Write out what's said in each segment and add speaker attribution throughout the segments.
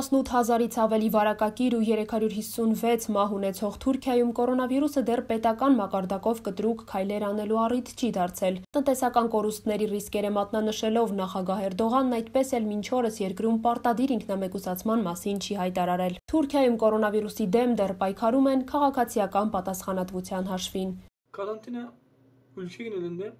Speaker 1: 18 հազարից ավելի վարակակիր ու 356 մահ ունեցող Թուրքիայում կորոնավիրուսը դեռ պետական մակարդակով կտրուկ քայլեր անելու առիթ չի դարձել։ Տնտեսական կորուստների ռիսկերը մատնանշելով նախագահ Էրդողանն այդպես էլ մինչ օրս երկրում պարտադիր ինքնամեկուսացման մասին չի հայտարարել։ Թուրքիայում կորոնավիրուսի դեմ դեռ պայքարում են քաղաքացիական պատասխանատվության հաշվին։
Speaker 2: Karantina ülke genelinde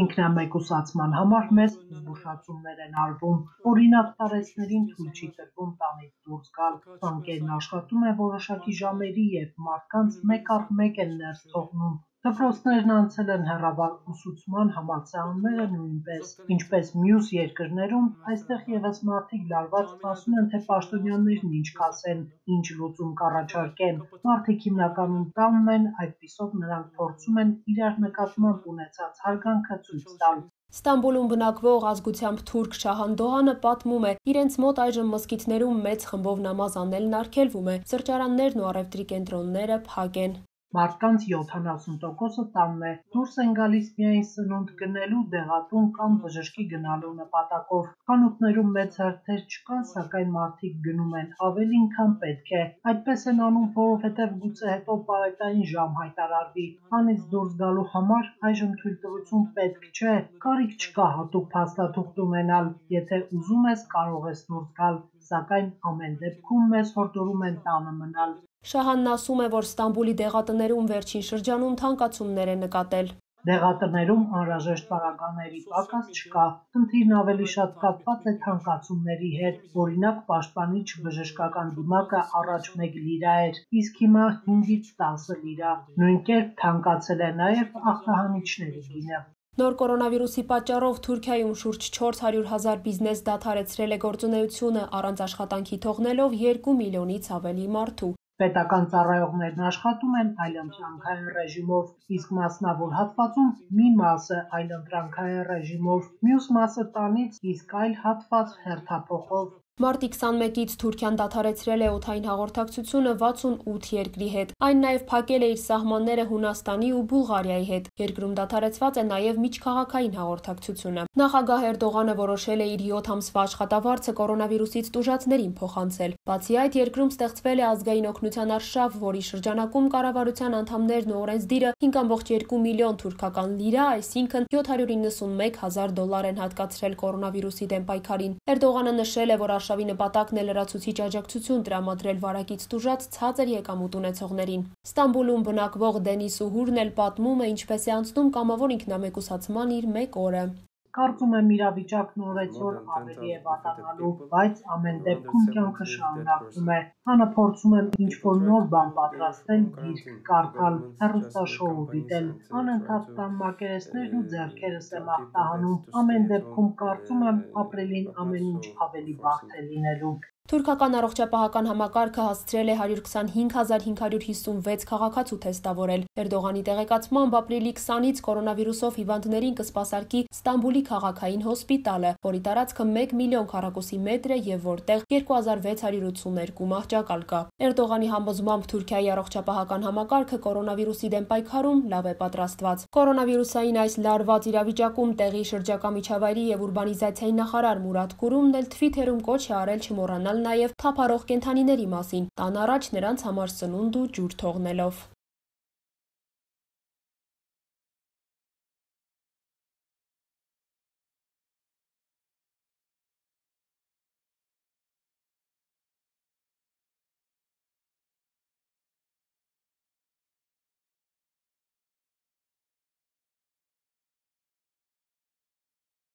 Speaker 3: Ինքնամեկուսացման համար մեծ զգուշացումներ են արվում։ Օրինակ, տարեցներին թույլ չի տրվում տանից դուրս գալ։ Բանկերն աշխատում են որոշակի ժամերի և մարդկանց մեկ առ մեկ են ներս թողնում։ Դպրոցներն անցել են հեռավար ուսուցման, համալսարանները նույնպես։ Ինչպես մյուս երկրներում, այստեղ ևս մարդիկ լարված ասում են, թե պաշտոնյաներն ինչ կասեն, ինչ լուծում կառաջարկեն։ Մարդիկ հիմնականում տանն են, այդպիսով նրանք փորձում են իրար նկատմամբ ունեցած հարգանքը ցույց տալ։
Speaker 1: Ստամբուլում բնակվող ազգությամբ թուրք Շահան Դոհանը պատմում է, իրենց մոտ այժմ մզկիթներում մեծ խմբով նամազ անելն արգելվում է, սրճարաններն ու առևտրի կենտրոնները փակ են։
Speaker 3: Մարդկանց 70%-ը տանն է, դուրս են գալիս միայն սնունդ գնելու, դեղատուն կամ բժշկի գնալու նպատակով։ Խանութներում մեծ հերթեր չկան, սակայն մարդիկ գնում են ավելին, քան պետք է։ Այդպես են անում, որովհետև գուցե հետո պարետային ժամ հայտարարվի։ Անից դուրս գալու համար այժմ թույլտվություն պետք չէ, կարիք չկա հատուկ փաստաթուղթ ունենալ։ Եթե ուզում ես, կարող ես դուրս գալ, սակայն ամեն դեպքում մեզ հորդորում են տանը մնալ։
Speaker 1: Շահանն ասում է, որ Ստամբուլի դեղատներում վերջին շրջանում թանկացումներ է նկատել։
Speaker 3: Դեղատներում անհրաժեշտ պարագաների պակաս չկա։ Խնդիրն ավելի շատ կապված է թանկացումների հետ։ Օրինակ, պաշտպանիչ բժշկական դիմակը առաջ 1 լիրա էր, իսկ հիմա 5-ից 10 լիրա։ Նույն կերպ թանկացել է նաև ախտահանիչների գինը։
Speaker 1: Նոր կորոնավիրուսի պատճառով Թուրքիայում շուրջ 400 հազար բիզնես դադարեցրել է գործունեությունը, առանց աշխատանքի թողնելով 2 միլիոնից ավելի մարդու։
Speaker 3: Պետական ծառայողներն աշխատում են այլընտրանքային ռեժիմով, իսկ մասնավոր հատվածում մի մասը այլընտրանքային ռեժիմով, մյուս մասը տանից, իսկ այլ հատված հերթափոխով։
Speaker 1: Մարտի 21-ից Թուրքիան դադարեցրել է օդային հաղորդակցությունը 68 երկրի հետ։ Այն նաև փակել է իր սահմանները Հունաստանի ու Բուլղարիայի հետ։ Երկրում դադարեցված է նաև միջքաղաքային հաղորդակցությունը։ Նախագահ Էրդողանը որոշել է իր 7 ամսվա աշխատավարձը կորոնավիրուսից տուժածներին փոխանցել։ Բացի այդ, երկրում ստեղծվել է ազգային օգնության արշավ, որի շրջանակում կառավարության անդամներն ու օրենսդիրը 5.2 միլիոն թուրքական լիրա, այսինքն 791 հազար դոլար են հատկացրել կորոնավիրուսի դեմ պայքարին։ Էրդողանը նշել է, որ արշավի նպատակն է լրացուցիչ աջակցություն տրամադրել վարակից տուժած ցածր եկամուտ ունեցողներին։ Ստամբուլում բնակվող Դենիս Ուհուրն էլ պատմում է ինչպես է անցնում կամավոր ինքնամեկուսացման իր 1 օրը։
Speaker 3: Կարծում եմ իրավիճակն օրեցօր ավելի է վատանալու, բայց ամեն դեպքում կյանքը շարունակվում է։ Հանը փորձում եմ ինչ-որ նոր բան պատրաստել, գիրք կարդալ, հեռուստաշոու դիտել։ Անընդհատ տան մակերեսներն ու ձեռքերս եմ ախտահանում։ Ամեն դեպքում կարծում եմ ապրելին ամեն ինչ ավելի բարդ է լինելու։
Speaker 1: Թուրքական առողջապահական համակարգը հասցրել է 125556 քաղաքացու թեստավորել։ Էրդողանի տեղեկացմամբ ապրիլի 20-ից կորոնավիրուսով հիվանդներին կսպասարկի Ստամբուլի քաղաքային հոսպիտալը, որի տարածքը 1 միլիոն քառակուսի մետր է եւ որտեղ 2682 մահճակալ կա։ Էրդողանի համոզմամբ Թուրքիայի առողջապահական համակարգը կորոնավիրուսի դեմ պայքարում լավ է պատրաստված։ Կորոնավիրուսային այս լարված իրավիճակում տեղի շրջակա միջավայրի եւ ուրբանիզացիայի նախարար Մուրադ Կուրումն էլ Twitter-ում կոչ է արել չմոռանալ նաև թափառող կենդանիների մասին, տան առաջ նրանց համար սնունդ ու ջուր թողնելով։